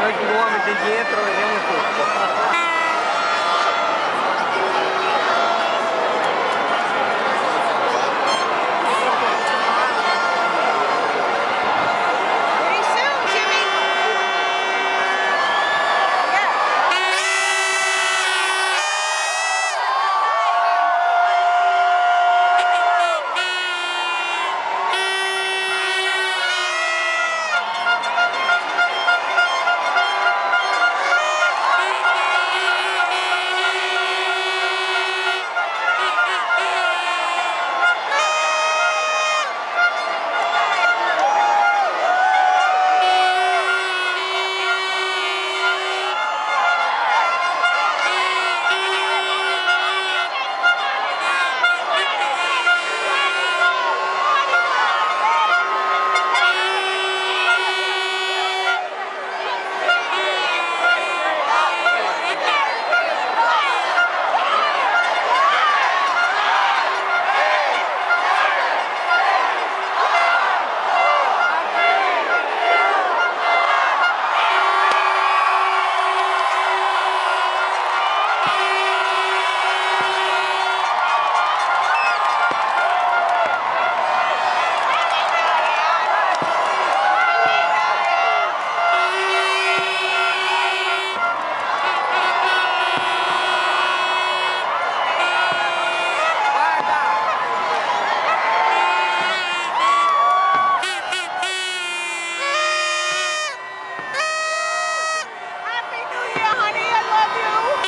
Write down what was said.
noi cu oameni de é eu nu. you.